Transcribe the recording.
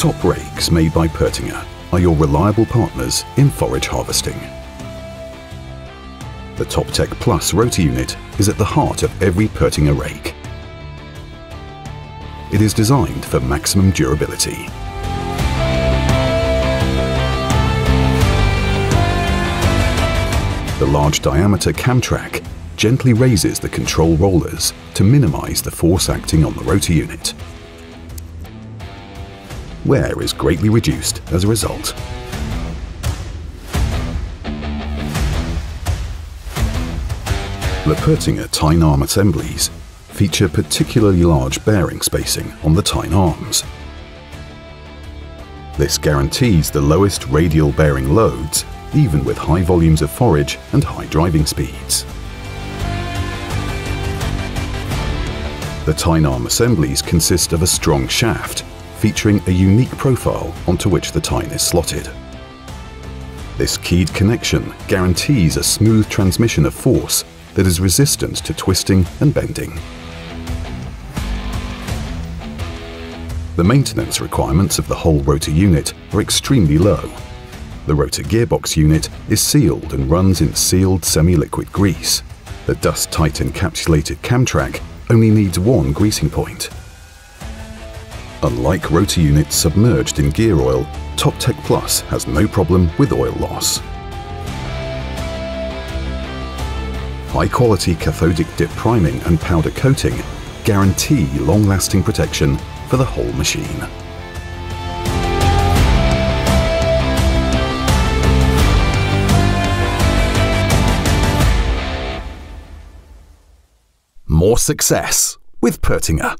Top rakes made by Pöttinger are your reliable partners in forage harvesting. The TopTech Plus rotor unit is at the heart of every Pöttinger rake. It is designed for maximum durability. The large diameter cam track gently raises the control rollers to minimize the force acting on the rotor unit. Wear is greatly reduced as a result. The Pöttinger tine arm assemblies feature particularly large bearing spacing on the tine arms. This guarantees the lowest radial bearing loads even with high volumes of forage and high driving speeds. The tine arm assemblies consist of a strong shaft featuring a unique profile onto which the tine is slotted. This keyed connection guarantees a smooth transmission of force that is resistant to twisting and bending. The maintenance requirements of the whole rotor unit are extremely low the rotor gearbox unit is sealed and runs in sealed semi-liquid grease. The dust-tight encapsulated cam track only needs one greasing point. Unlike rotor units submerged in gear oil, TopTech Plus has no problem with oil loss. High-quality cathodic dip priming and powder coating guarantee long-lasting protection for the whole machine. more success with Pöttinger.